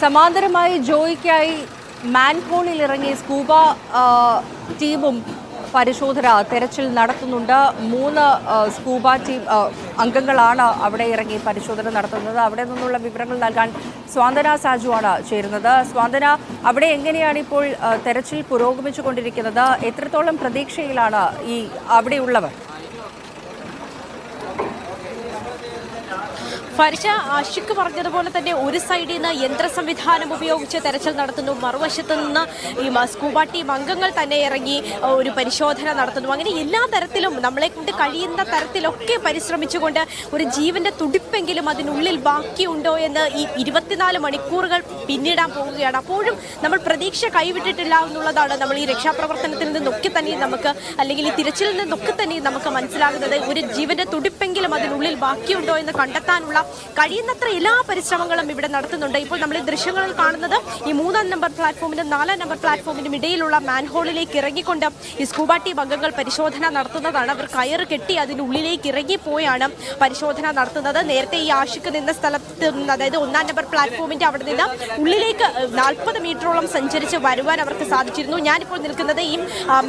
സമാന്തരമായി ജോയിക്കായി മാൻഹോളിൽ ഇറങ്ങി സ്കൂബ ടീമും പരിശോധന തെരച്ചിൽ നടത്തുന്നുണ്ട്. മൂന്ന് സ്കൂബ ടീം അംഗങ്ങളാണ് അവിടെ ഇറങ്ങി പരിശോധന നടത്തുന്നത്. അവിടെ നിന്നുള്ള വിവരങ്ങൾ നൽകാൻ സ്വാന്തന സാജുവാണ് ചേരുന്നത്. സ്വാന്തന അവിടെ എങ്ങനെയാണ് ഇപ്പോൾ തെരച്ചിൽ പുരോഗമിച്ചുകൊണ്ടിരിക്കുന്നത്? എത്രത്തോളം പ്രതീക്ഷയിലാണ് ഈ അവിടെയുള്ളവർ? ഫരിഷ ആഷിക്ക് പറഞ്ഞതുപോലെ തന്നെ ഒരു സൈഡിൽ നിന്ന് യന്ത്ര സംവിധാനം ഉപയോഗിച്ച് തെരച്ചിൽ നടത്തുന്നു. മറുവശത്ത് നിന്ന് ഈ സ്കൂബ ടീം അംഗങ്ങൾ തന്നെ ഇറങ്ങി ഒരു പരിശോധന നടത്തുന്നു. അങ്ങനെ എല്ലാ തരത്തിലും നമ്മളെ കൊണ്ട് കഴിയുന്ന തരത്തിലൊക്കെ പരിശ്രമിച്ചുകൊണ്ട് ഒരു ജീവന്റെ തുടിപ്പെങ്കിലും അതിനുള്ളിൽ ബാക്കിയുണ്ടോ എന്ന് ഈ ഇരുപത്തിനാല് മണിക്കൂറുകൾ പിന്നിടാൻ പോവുകയാണ് അപ്പോഴും നമ്മൾ പ്രതീക്ഷ കൈവിട്ടിട്ടില്ല എന്നുള്ളതാണ് നമ്മൾ ഈ രക്ഷാപ്രവർത്തനത്തിൽ നിന്നൊക്കെ തന്നെ നമുക്ക് അല്ലെങ്കിൽ ഈ തിരച്ചിലിൽ നിന്നൊക്കെ തന്നെ നമുക്ക് മനസ്സിലാകുന്നത്. ഒരു ജീവന്റെ തുടിപ്പെങ്കിലും അതിനുള്ളിൽ ബാക്കിയുണ്ടോ എന്ന് കണ്ടെത്താനുള്ള കഴിയുന്നത്ര എല്ലാ പരിശ്രമങ്ങളും ഇവിടെ നടത്തുന്നുണ്ട്. ഇപ്പോൾ നമ്മൾ ഈ ദൃശ്യങ്ങളിൽ കാണുന്നത് ഈ മൂന്നാം നമ്പർ പ്ലാറ്റ്ഫോമിനും നാലാം നമ്പർ പ്ലാറ്റ്ഫോമിനും ഇടയിലുള്ള മാൻഹോളിലേക്ക് ഇറങ്ങിക്കൊണ്ട് ഈ സ്കൂബ ടീം അംഗങ്ങൾ പരിശോധന നടത്തുന്നതാണ്. അവർ കയറ് കെട്ടി അതിനുള്ളിലേക്ക് ഇറങ്ങിപ്പോയാണ് പരിശോധന നടത്തുന്നത്. നേരത്തെ ഈ ആഷിക്ക് നിന്ന സ്ഥലത്ത് അതായത് ഒന്നാം നമ്പർ പ്ലാറ്റ്ഫോമിന്റെ അവിടെ നിന്ന് ഉള്ളിലേക്ക് നാൽപ്പത് മീറ്ററോളം സഞ്ചരിച്ച് വരുവാൻ അവർക്ക് സാധിച്ചിരുന്നു. ഞാനിപ്പോൾ നിൽക്കുന്നത് ഈ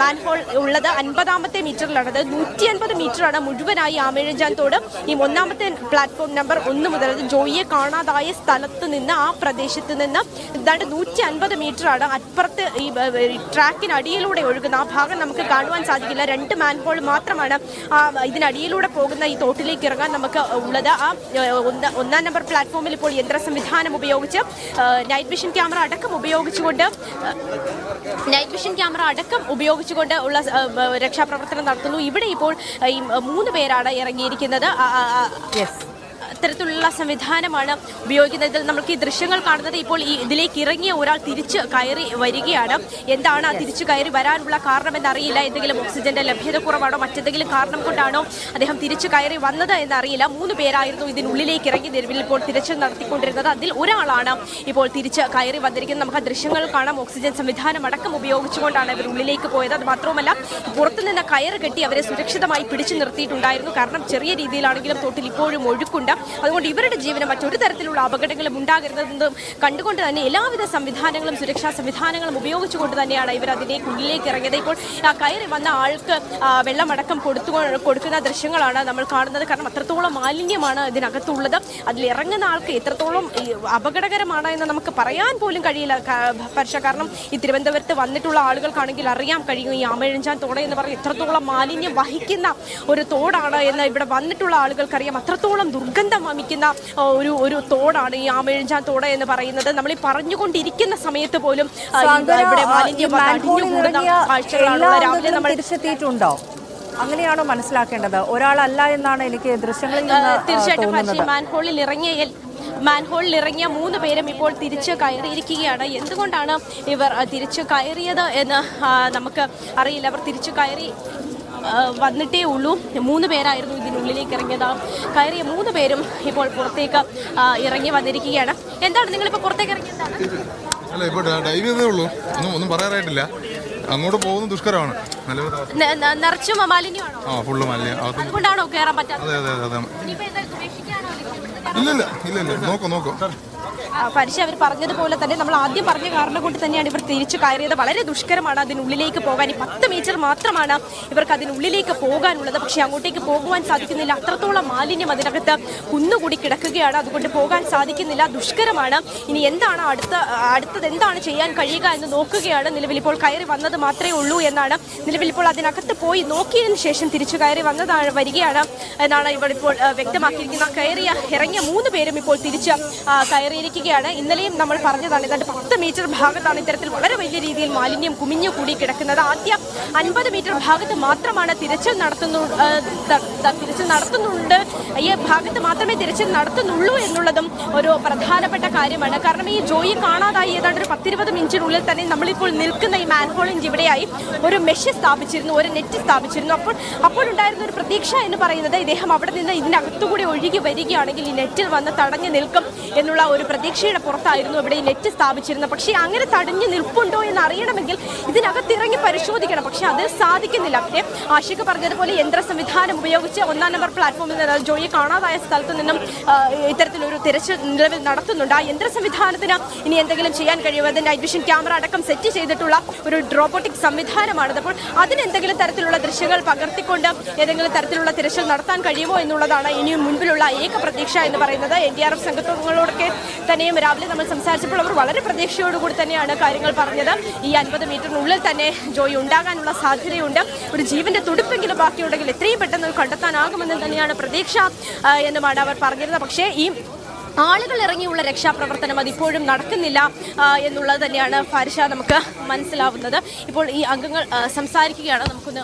മാൻഹോൾ ഉള്ളത് അൻപതാമത്തെ മീറ്ററിലാണ്. അതായത് നൂറ്റി അൻപത് മീറ്ററാണ് മുഴുവനായി ആമേഴഞ്ചാൻ തോട് ഈ ഒന്നാമത്തെ പ്ലാറ്റ്ഫോം നമ്പർ ഒന്ന് മുതൽ ജോയിയെ കാണാതായ സ്ഥലത്ത് നിന്ന് ആ പ്രദേശത്ത് നിന്ന് ഏതാണ്ട് നൂറ്റി അൻപത് മീറ്ററാണ് അപ്പുറത്ത് ഈ ട്രാക്കിനടിയിലൂടെ ഒഴുകുന്ന ആ ഭാഗം നമുക്ക് കാണുവാൻ സാധിക്കില്ല. രണ്ട് മാൻഹോൾ മാത്രമാണ് ആ ഇതിനടിയിലൂടെ പോകുന്ന ഈ തോട്ടിലേക്ക് ഇറങ്ങാൻ നമുക്ക് ഉള്ളത്. ആ ഒന്നാം നമ്പർ പ്ലാറ്റ്ഫോമിൽ ഇപ്പോൾ യന്ത്ര സംവിധാനം ഉപയോഗിച്ച് നൈറ്റ് വിഷൻ ക്യാമറ അടക്കം ഉപയോഗിച്ചുകൊണ്ട് നൈറ്റ് വിഷൻ ക്യാമറ അടക്കം ഉപയോഗിച്ചുകൊണ്ട് ഉള്ള രക്ഷാപ്രവർത്തനം നടത്തുന്നു. ഇവിടെ ഇപ്പോൾ മൂന്ന് പേരാണ് ഇറങ്ങിയിരിക്കുന്നത്. യെസ് അത്തരത്തിലുള്ള സംവിധാനമാണ് ഉപയോഗിക്കുന്നത്. ഇതിൽ നമുക്ക് ഈ ദൃശ്യങ്ങൾ കാണുന്നത് ഇപ്പോൾ ഈ ഇതിലേക്ക് ഇറങ്ങിയ ഒരാൾ തിരിച്ച് കയറി വരികയാണ്. എന്താണ് ആ തിരിച്ചു കയറി വരാനുള്ള കാരണമെന്ന് അറിയില്ല എന്തെങ്കിലും ഓക്സിജന്റെ ലഭ്യത കുറവാണോ? മറ്റെന്തെങ്കിലും കാരണം കൊണ്ടാണോ അദ്ദേഹം തിരിച്ചു കയറി വന്നത് എന്നറിയില്ല. മൂന്ന് പേരായിരുന്നു ഇതിനുള്ളിലേക്ക് ഇറങ്ങി നിലവിൽ ഇപ്പോൾ തിരച്ചിൽ നടത്തിക്കൊണ്ടിരുന്നത്. അതിൽ ഒരാളാണ് ഇപ്പോൾ തിരിച്ച് കയറി വന്നിരിക്കുന്നത്. നമുക്ക് ആ ദൃശ്യങ്ങൾ കാണാം. ഓക്സിജൻ സംവിധാനം അടക്കം ഉപയോഗിച്ചുകൊണ്ടാണ് ഇവർ ഉള്ളിലേക്ക് പോയത്. അത് മാത്രവുമല്ല പുറത്തുനിന്ന് കയറ് കെട്ടി അവരെ സുരക്ഷിതമായി പിടിച്ചു നിർത്തിയിട്ടുണ്ടായിരുന്നു. കാരണം ചെറിയ രീതിയിലാണെങ്കിലും തോട്ടിൽ ഇപ്പോഴും ഒഴുക്കുണ്ട്. അതുകൊണ്ട് ഇവരുടെ ജീവന് മറ്റൊരു തരത്തിലുള്ള അപകടങ്ങളും ഉണ്ടാകരുതെന്നും കണ്ടുകൊണ്ട് തന്നെ എല്ലാവിധ സംവിധാനങ്ങളും സുരക്ഷാ സംവിധാനങ്ങളും ഉപയോഗിച്ചുകൊണ്ട് തന്നെയാണ് ഇവർ അതിലേക്ക് ഉള്ളിലേക്ക് ഇറങ്ങിയത്. ഇപ്പോൾ കയറി വന്ന ആൾക്ക് വെള്ളമടക്കം കൊടുത്തു കൊടുക്കുന്ന ദൃശ്യങ്ങളാണ് നമ്മൾ കാണുന്നത്. കാരണം അത്രത്തോളം മാലിന്യമാണ് ഇതിനകത്തുള്ളത്. അതിൽ ഇറങ്ങുന്ന ആൾക്ക് എത്രത്തോളം അപകടകരമാണ് എന്ന് നമുക്ക് പറയാൻ പോലും കഴിയില്ല. പക്ഷേ കാരണം ഈ തിരുവനന്തപുരത്ത് വന്നിട്ടുള്ള ആളുകൾക്കാണെങ്കിൽ അറിയാൻ കഴിയും. ഈ ആമഴഞ്ചാൻ തോട എന്ന് പറഞ്ഞാൽ എത്രത്തോളം മാലിന്യം വഹിക്കുന്ന ഒരു തോടാണ് എന്ന് ഇവിടെ വന്നിട്ടുള്ള ആളുകൾക്കറിയാം. അത്രത്തോളം ദുർഗന്ധം വമിക്കുന്ന ഒരു ഒരു തോടാണ് ഈ ആമഴിഞ്ചാൻ തോട എന്ന് പറയുന്നത്. നമ്മൾ ഈ പറഞ്ഞുകൊണ്ടിരിക്കുന്ന സമയത്ത് പോലും ഇവിടെ മാലിന്യം കാഴ്ചകളാണ് രാവിലെ നമ്മൾ തിരിച്ചെത്തിയിട്ടുണ്ടോ? അങ്ങനെയാണോ മനസ്സിലാക്കേണ്ടത്? ഒരാളല്ല എന്നാണ് എനിക്ക് ദൃശ്യങ്ങളിൽ തീർച്ചയായിട്ടും മാൻഹോളിൽ ഇറങ്ങിയ മാൻഹോളിൽ ഇറങ്ങിയ മൂന്ന് പേരും ഇപ്പോൾ തിരിച്ച് കയറിയിരിക്കുകയാണ്. എന്തുകൊണ്ടാണ് ഇവർ തിരിച്ച് കയറിയത് എന്ന് നമുക്ക് അറിയില്ല. അവർ തിരിച്ചു കയറി വന്നിട്ടേ ഉള്ളൂ. മൂന്ന് പേരായിരുന്നു ഇതിനുള്ളിലേക്ക് ഇറങ്ങിയത്. കയറിയ മൂന്ന് പേരും ഇപ്പോൾ പുറത്തേക്ക് ഇറങ്ങി വന്നിരിക്കുകയാണ്. എന്താണ് നിങ്ങളിപ്പോൾ പുറത്തേക്ക് ഇറങ്ങിയത്? അല്ല ഇപ്പോൾ ഡൈവ് ചെയ്തേ ഉള്ളൂ. ഒന്നും ഒന്നും പറയാറായിട്ടില്ല. അങ്ങോട്ട് പോകുന്നത് ദുഷ്കരമാണ്. നിറച്ചും മാലിന്യമാണോ? ആ ഫുള്ള് മാലിന്യം. അതുകൊണ്ടാണോ കയറാൻ പറ്റാത്തത്? അതെ അതെ അതെ ഇല്ല ഇല്ല നോക്കോ നോക്കോ. പരിശ അവർ പറഞ്ഞതുപോലെ തന്നെ നമ്മൾ ആദ്യം പറഞ്ഞ കാരണം കൊണ്ട് തന്നെയാണ് ഇവർ തിരിച്ചു കയറിയത്. വളരെ ദുഷ്കരമാണ് അതിനുള്ളിലേക്ക് പോകാൻ. ഈ പത്ത് മീറ്റർ മാത്രമാണ് ഇവർക്ക് അതിനുള്ളിലേക്ക് പോകാനുള്ളത്. പക്ഷെ അങ്ങോട്ടേക്ക് പോകുവാൻ സാധിക്കുന്നില്ല. അത്രത്തോളം മാലിന്യം അതിനകത്ത് കുന്നുകൂടി കിടക്കുകയാണ്. അതുകൊണ്ട് പോകാൻ സാധിക്കുന്നില്ല. ദുഷ്കരമാണ്. ഇനി എന്താണ് അടുത്ത അടുത്തത് എന്താണ് ചെയ്യാൻ കഴിയുക എന്ന് നോക്കുകയാണ് നിലവിൽ. ഇപ്പോൾ കയറി വന്നത് മാത്രമേ ഉള്ളൂ എന്നാണ് നിലവിൽ ഇപ്പോൾ അതിനകത്ത് പോയി നോക്കിയതിന് ശേഷം തിരിച്ചു കയറി വന്നതാണ് വരികയാണ് എന്നാണ് ഇവർ ഇപ്പോൾ വ്യക്തമാക്കിയിരിക്കുന്നത്. കയറിയ ഇറങ്ങിയ മൂന്ന് പേരും ഇപ്പോൾ തിരിച്ച് ആ, കയറിയിരിക്കുകയാണ് ഇന്നലെയും നമ്മൾ പറഞ്ഞതാണ് ഏതാണ്ട് പത്ത് മീറ്റർ ഭാഗത്താണ് ഇത്തരത്തിൽ വളരെ വലിയ രീതിയിൽ മാലിന്യം കുമിഞ്ഞു കൂടി കിടക്കുന്നത്. ആദ്യം അൻപത് മീറ്റർ ഭാഗത്ത് മാത്രമാണ് തിരച്ചിൽ നടത്തുന്നു തിരച്ചിൽ നടത്തുന്നുണ്ട്. ഈ ഭാഗത്ത് മാത്രമേ തിരച്ചിൽ നടത്തുന്നുള്ളൂ എന്നുള്ളതും ഒരു പ്രധാനപ്പെട്ട കാര്യമാണ്. കാരണം ഈ ജോയി കാണാതായി. ഏതാണ്ട് ഒരു പത്തിരുപത് മിനിറ്റിനുള്ളിൽ തന്നെ നമ്മളിപ്പോൾ നിൽക്കുന്ന ഈ മാൻഹോളിന്റെ ഇവിടെയായി ഒരു മെഷ് സ്ഥാപിച്ചിരുന്നു ഒരു നെറ്റ് സ്ഥാപിച്ചിരുന്നു. അപ്പോൾ അപ്പോൾ ഉണ്ടായിരുന്ന ഒരു പ്രതീക്ഷ എന്ന് പറയുന്നത് ഇദ്ദേഹം അവിടെ നിന്ന് ഇതിനകത്തുകൂടി ഒഴുകി വരികയാണെങ്കിൽ ഈ നെറ്റിൽ വന്ന് തടഞ്ഞു നിൽക്കും എന്നുള്ള ഒരു പ്രതീക്ഷ പ്രതീക്ഷയുടെ പുറത്തായിരുന്നു ഇവിടെ ഈ നെറ്റ് സ്ഥാപിച്ചിരുന്നത്. പക്ഷേ അങ്ങനെ തടഞ്ഞു നിൽപ്പുണ്ടോ എന്ന് അറിയണമെങ്കിൽ ഇതിനകത്തിറങ്ങി പരിശോധിക്കണം. പക്ഷേ അത് സാധിക്കുന്നില്ല. പിന്നെ ആഷിക പറഞ്ഞതുപോലെ യന്ത്ര സംവിധാനം ഉപയോഗിച്ച് ഒന്നാം നമ്പർ പ്ലാറ്റ്ഫോമിൽ നിന്ന് ജോയി കാണാതായ സ്ഥലത്ത് നിന്നും ഇത്തരത്തിലൊരു തിരച്ചിൽ നിലവിൽ നടത്തുന്നുണ്ട്. ആ യന്ത്ര സംവിധാനത്തിന് ഇനി എന്തെങ്കിലും ചെയ്യാൻ കഴിയുമോ? അത് നൈറ്റ് വിഷൻ ക്യാമറ അടക്കം സെറ്റ് ചെയ്തിട്ടുള്ള ഒരു ഡ്രോബോട്ടിക് സംവിധാനമാണിത്. അപ്പോൾ അതിനെന്തെങ്കിലും തരത്തിലുള്ള ദൃശ്യങ്ങൾ പകർത്തിക്കൊണ്ട് ഏതെങ്കിലും തരത്തിലുള്ള തിരച്ചിൽ നടത്താൻ കഴിയുമോ എന്നുള്ളതാണ് ഇനിയും മുൻപിലുള്ള ഏക പ്രതീക്ഷ എന്ന് പറയുന്നത്. എൻ ഡി ആർ എഫ് സംഘങ്ങളോടൊക്കെ തന്നെയും രാവിലെ നമ്മൾ സംസാരിച്ചപ്പോൾ അവർ വളരെ പ്രതീക്ഷയോടുകൂടി തന്നെയാണ് കാര്യങ്ങൾ പറഞ്ഞത്. ഈ അൻപത് മീറ്ററിനുള്ളിൽ തന്നെ ജോയി ഉണ്ടാകാനുള്ള സാധ്യതയുണ്ട്. ഒരു ജീവന്റെ തുടുപ്പെങ്കിലും ബാക്കിയുണ്ടെങ്കിൽ എത്രയും പെട്ടെന്ന് കണ്ടെത്താനാകുമെന്ന് തന്നെയാണ് പ്രതീക്ഷ എന്നുമാണ് അവർ പറഞ്ഞിരുന്നത്. പക്ഷേ ഈ ആളുകൾ ഇറങ്ങിയുള്ള രക്ഷാപ്രവർത്തനം അതിപ്പോഴും നടക്കുന്നില്ല എന്നുള്ളത് തന്നെയാണ് ഫാരിഷ നമുക്ക് മനസ്സിലാവുന്നത്. ഇപ്പോൾ ഈ അംഗങ്ങൾ സംസാരിക്കുകയാണ്. നമുക്കൊന്ന്